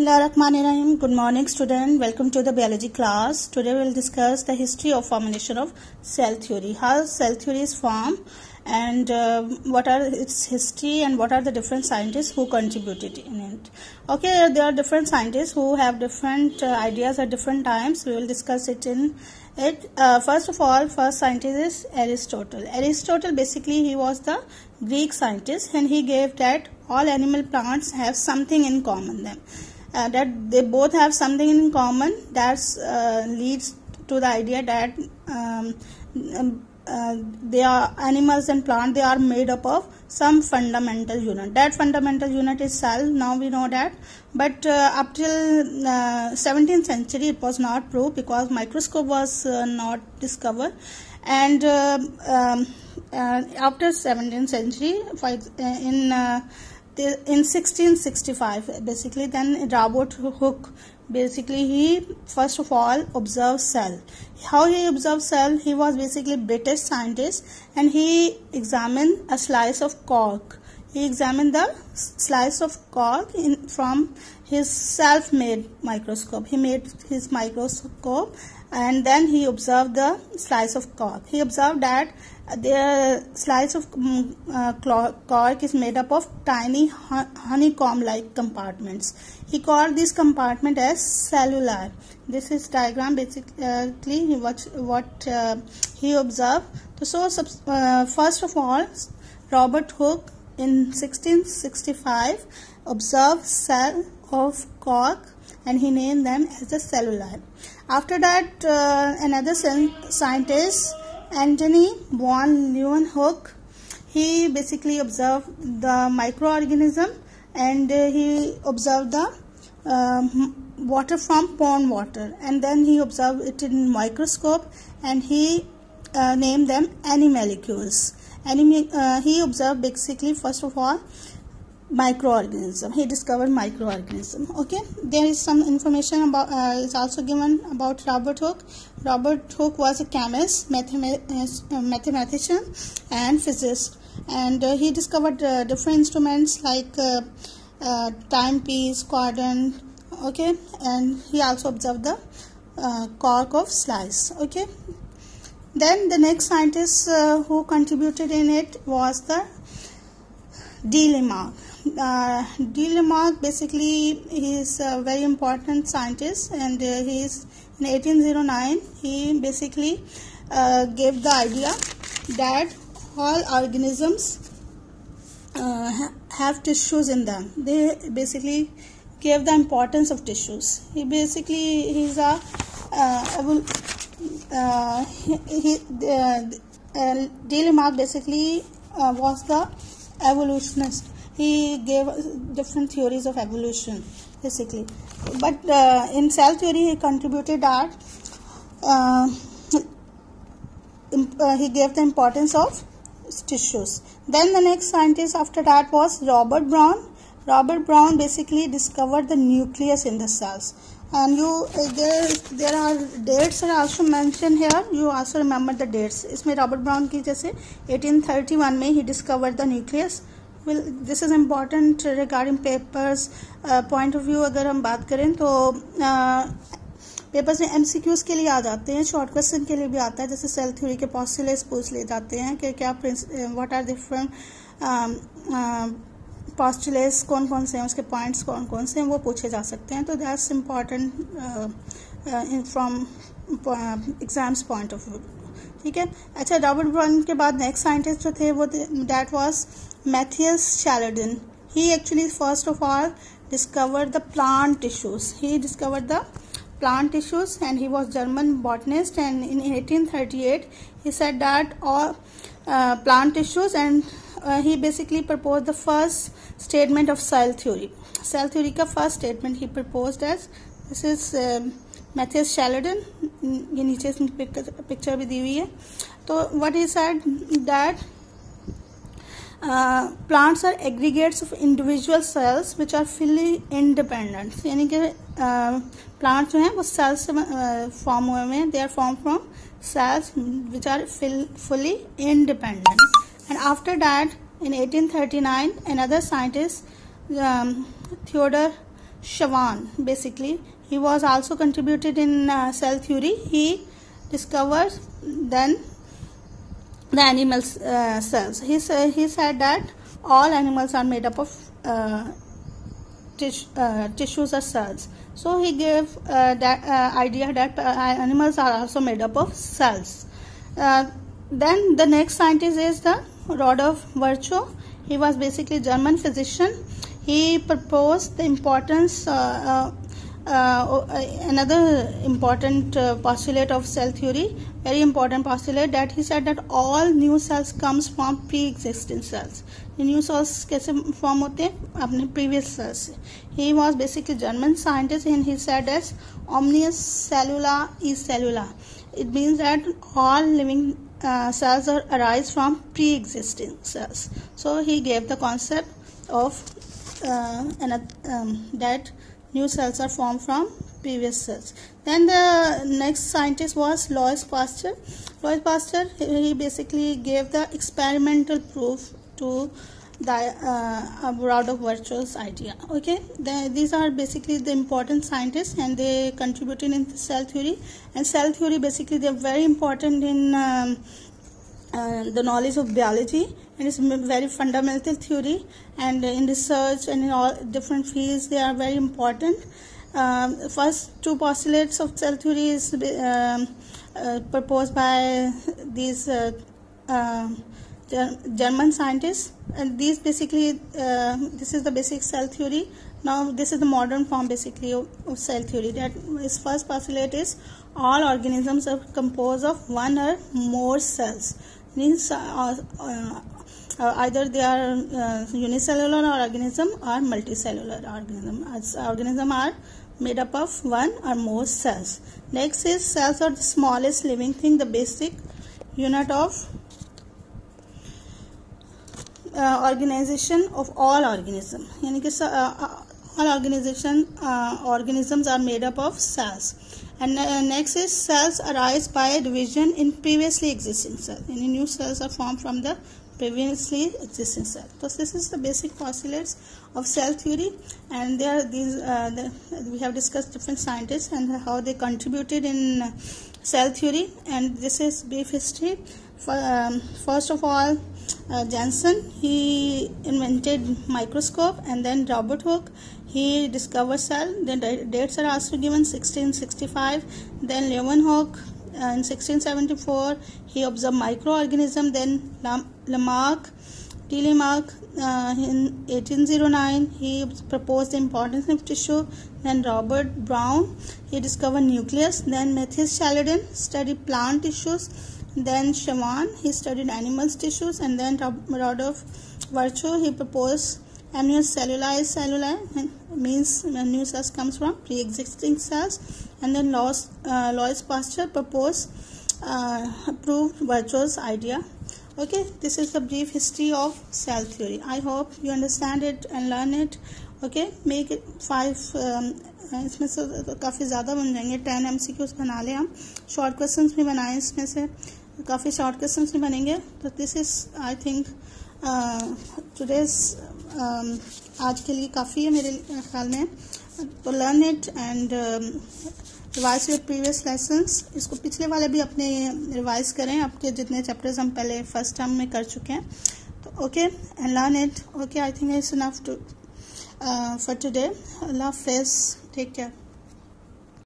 Good morning student. Welcome to the biology class. Today we will discuss the history of formulation of cell theory. How cell theory is formed and uh, what are its history and what are the different scientists who contributed in it. Okay, there are different scientists who have different uh, ideas at different times. We will discuss it in it. Uh, first of all, first scientist is Aristotle. Aristotle basically he was the Greek scientist and he gave that all animal plants have something in common them uh, that they both have something in common that uh, leads to the idea that um, um, uh, they are animals and plant they are made up of some fundamental unit. That fundamental unit is cell now we know that. But uh, up till 17th uh, century it was not proved because microscope was uh, not discovered. And um, after 17th century in in 1665 basically then robert hooke basically he first of all observed cell. How he observed cell? He was basically british scientist and he examined a slice of cork. He examined the slice of cork in, from his self-made microscope. He made his microscope and then he observed the slice of cork. He observed that the slice of mm, uh, cork is made up of tiny honeycomb-like compartments. He called this compartment as cellular. This is diagram basically what what uh, he observed. So, uh, first of all, Robert Hooke in 1665 observed cell of cork and he named them as the cellular. After that, uh, another scientist Antony von Leeuwenhoek, he basically observed the microorganism and uh, he observed the um, water from pond water and then he observed it in microscope and he uh, named them animalcules. Anim uh, he observed basically first of all microorganism. He discovered microorganism. Okay? There is some information about uh, is also given about robert hooke. Robert hooke was a chemist uh, mathematician and physicist. And uh, he discovered uh, different instruments like uh, uh, timepiece quadrant okay? And he also observed the cork of slice okay? Then the next scientist who contributed in it was the de Lamarck uh, Lamarck basically is a very important scientist and uh, he is in 1809 he basically uh, gave the idea that all organisms uh, have tissues in them. They basically gave the importance of tissues. He basically he's a uh, uh, he, uh, De Lamarck basically was the evolutionist he gave different theories of evolution basically but uh, in cell theory he contributed that uh, uh, he gave the importance of tissues then the next scientist after that was robert brown robert brown basically discovered the nucleus in the cells and you uh, there there are dates are also mentioned here you also remember the dates इसमें Robert brown की जैसे 1831 में he discovered the nucleus Will this is important regarding papers point of view अगर हम बात करें तो papers uh, में एम के लिए आ जाते हैं शॉर्ट क्वेश्चन के लिए भी आता है जैसे सेल थ्योरी के पॉसिलेस पूछ ले जाते हैं कि क्या व्हाट आर डिफरेंट पॉस्टुलेस कौन कौन से हैं उसके पॉइंट्स कौन कौन से हैं वो पूछे जा सकते हैं। तो that's important from exams point of view ठीक है? अच्छा रॉबर्ट ब्रॉन के बाद नेक्स्ट साइंटिस्ट जो थे वो that was Matthias Schleiden he actually first of all discovered the plant tissues he discovered the plant tissues and he was german botanist and in 1838 he said that all uh, plant tissues and uh, he basically proposed the first statement of cell theory cell theory ka first statement he proposed as this is um, Matthias Schleiden ये नीचे इसमें picture भी दी हुई है तो what is said that plants are aggregates of individual cells which are fully independent यानी कि प्लांट uh, जो हैं वो सेल्स से फॉर्म uh, हुए हुए हैं they are form from cells which are fully independent and after that in 1839 another scientist um, theodore Shawan basically he was also contributed in uh, cell theory he discovered then the animal uh, cells. He, uh, he said that all animals are made up of uh, uh, tissues or cells. So he gave uh, that uh, idea that animals are also made up of cells. Then the next scientist is the Rudolf Virchow. He was basically German physician. He proposed the importance uh, uh, uh, another important postulate of cell theory very important postulate that he said that all new cells comes from pre-existing cells new cells कैसे form होते हैं अपने previous cells से he was basically German scientist and he said as omnius cellula is cellula it means that all living uh, cells are arise from pre-existing cells so he gave the concept of uh, um, that new cells are formed from previous cells. Then the next scientist was Louis Pasteur. Louis Pasteur he basically gave the experimental proof to the uh, Rudolf Virchow's idea. Okay, the, these are basically the important scientists and they contributed in cell theory. And cell theory basically they are very important in um, uh, the knowledge of biology and it's very fundamental theory. And in research and in all different fields they are very important. Um, first two postulates of cell theory is um, uh, proposed by these uh, uh, German scientists. And these basically this is the basic cell theory. Now this is the modern form basically of, of cell theory. That is first postulate is all organisms are composed of one or more cells means uh, uh, uh, either they are uh, unicellular organism or multicellular organism as organism are made up of one or more cells next is cells are the smallest living thing the basic unit of uh, organization of all organism yani ki, uh, all organization uh, organisms are made up of cells and uh, next is cells arise by division in previously existing cells. Any new cells are formed from the previously existing cell. So this is the basic postulates of cell theory and there are these uh, the, we have discussed different scientists and how they contributed in uh, cell theory and this is brief history. For, um, first of all uh, Janssen he invented microscope and then Robert Hooke he discovered cell the dates are also given 1665 then Leeuwenhoek uh, in 1674 he observed microorganism then Lamarck Telemark uh, in 1809 he proposed the importance of tissue. Then Robert Brown he discovered nucleus. Then Matthias Schleiden studied plant tissues then Shawan he studied animals tissues and then Rudolf Virchow he proposed is celluli means new cells comes from pre-existing cells and then Louis, uh, Louis Pasteur proposed uh, proved Virchow's idea okay this is the brief history of cell theory I hope you understand it and learn it okay make it five um, इसमें से काफ़ी ज़्यादा बन जाएँगे ten M C Qs बना लें हम short question भी बनाए इसमें से काफ़ी शॉर्ट क्वेश्चन भी बनेंगे। तो this is I think today's आज के लिए काफ़ी है मेरे ख्याल में। तो learn it and revise your previous lessons इसको पिछले वाले भी अपने रिवाइज करें। आपके जितने चैप्टर्स हम पहले फ़र्स्ट टर्म में कर चुके हैं। तो okay and learn it okay I think it's enough to for today अल्लाह हाफिज़ टेक केयर